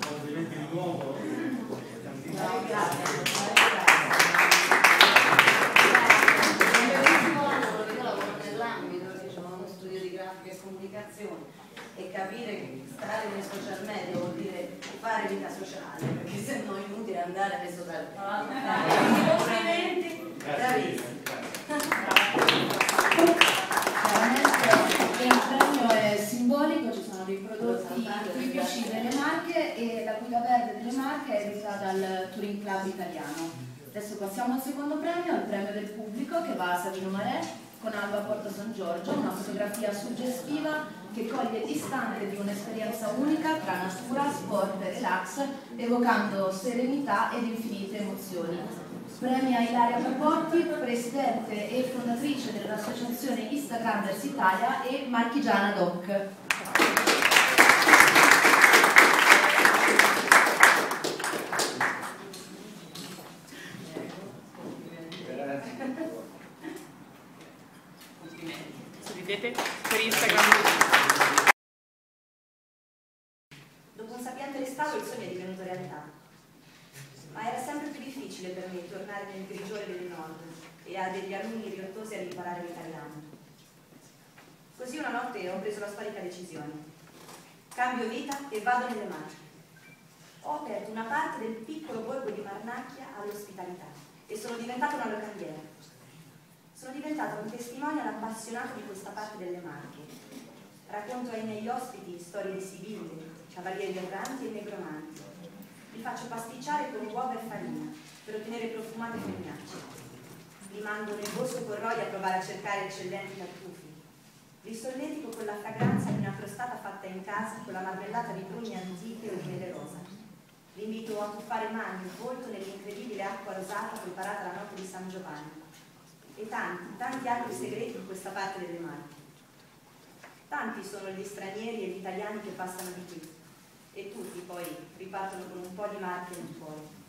Complimenti di nuovo. e capire che stare nei social media vuol dire fare vita sociale perché se no è inutile andare nei social media la guida verde delle Marche è edita dal Touring Club italiano. Adesso passiamo al secondo premio, al premio del pubblico che va a Savino Marè con Alba Porto San Giorgio, una fotografia suggestiva che coglie l'istante di un'esperienza unica tra natura, sport e relax, evocando serenità ed infinite emozioni. Premia Ilaria Capotti, presidente e fondatrice dell'associazione Instagrammers Italia e marchigiana Doc. Complimenti. Per Instagram. Dopo un sapiente restauro il sogno è divenuto realtà. Ma era sempre più difficile per me tornare nel grigiore del nord e a degli alunni riottosi ad imparare l'italiano. Così una notte ho preso la storica decisione. Cambio vita e vado nelle Marche. Ho aperto una parte del piccolo borgo di Marnacchia all'ospitalità e sono diventata una locandiera. Sono diventata un testimonial appassionato di questa parte delle Marche. Racconto ai miei ospiti storie di sibille, cavalieri erranti e negromanti. Li faccio pasticciare con uova e farina per ottenere profumate forminacce. Li mando nel bosco con Roy a provare a cercare eccellenti tartufi. Li solletico con la fragranza di una crostata fatta in casa con la marmellata di prugne antiche o di a tuffare mani e volto nell'incredibile acqua rosata preparata la notte di San Giovanni. E tanti, tanti altri segreti in questa parte delle Marche. Tanti sono gli stranieri e gli italiani che passano di qui e tutti poi ripartono con un po' di marche nel cuore.